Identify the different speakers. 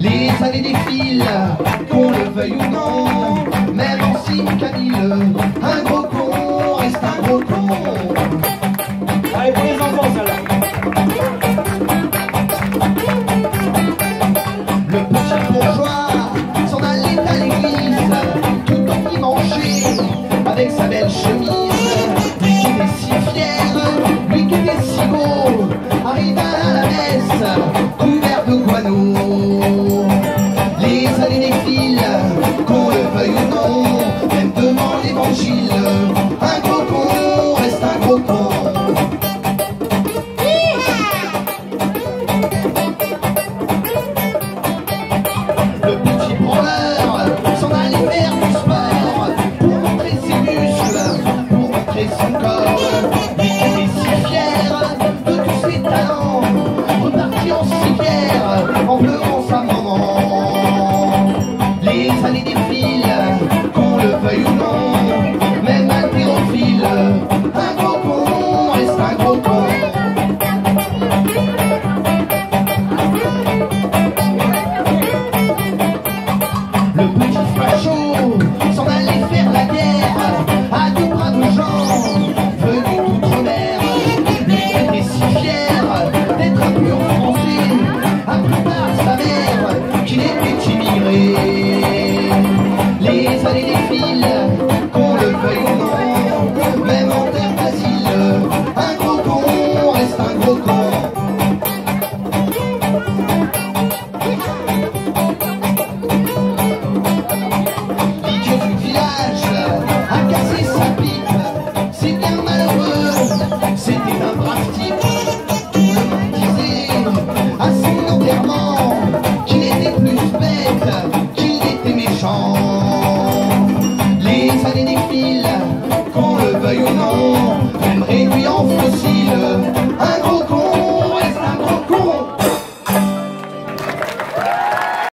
Speaker 1: Les années défilent, qu'on le veuille ou non, même en signe Camille, un gros con reste un gros con. couverts de guano. Les années défilent, qu'on le veuille ou non, même devant l'évangile. Le du village a cassé sa pipe. C'était un malheureux, c'était un brave type. Tout disait à ses qu'il était plus bête qu'il était méchant. Les années d'expile, qu'on le veuille ou non, j'aimerais lui en fossile. Un gros.